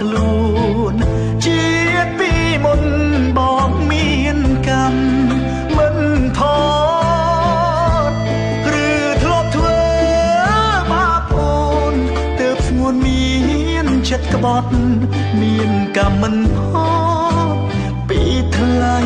ខ្លួនជាតិពីមុនបងមានកម្មមិនថតឬធ្លាប់ធ្វើបាបអូនទើបស្ងួនមានចិត្តក្បត់មានកម្មមិនផតពីថ្លៃ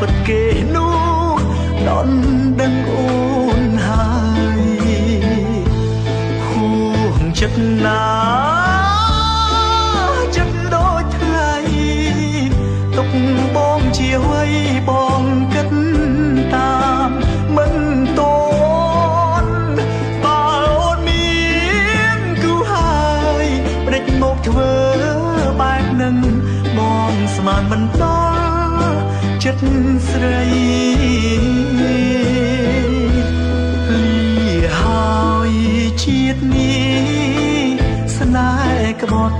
ពិតគេនោះដនដឹងអូនហើយហួងចិត្តណាចិត្តដូចថ្លៃទុកបងជាអ្វីបង ចិត្តស្រីលីហើយជាតិនេះស្នេហ៍ក្បត់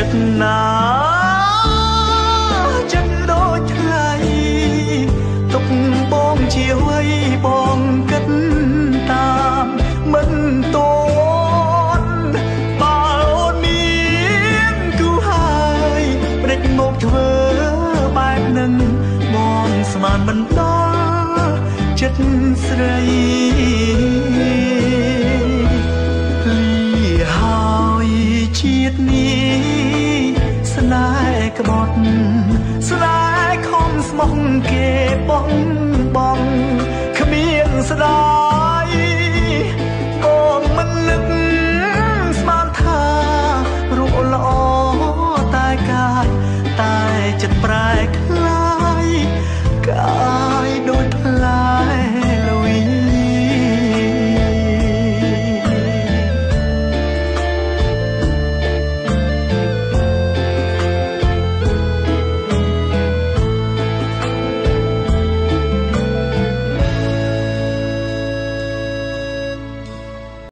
ចិត្តណាចិត្តដូចថ្លៃទុកបងជាអ្វីបងគិតតាមមិនតន់បើអូនមានគូហើយព្រិចមកធ្វើបែបនឹងបងស្មានមិនដល់ចិត្តស្រីលីហើយជាតិនេះ មកគេបងបងគ្មានស្ដាយក៏មិនលឹកស្មានថារូបល្អតែកាយតែចិត្តប្រែក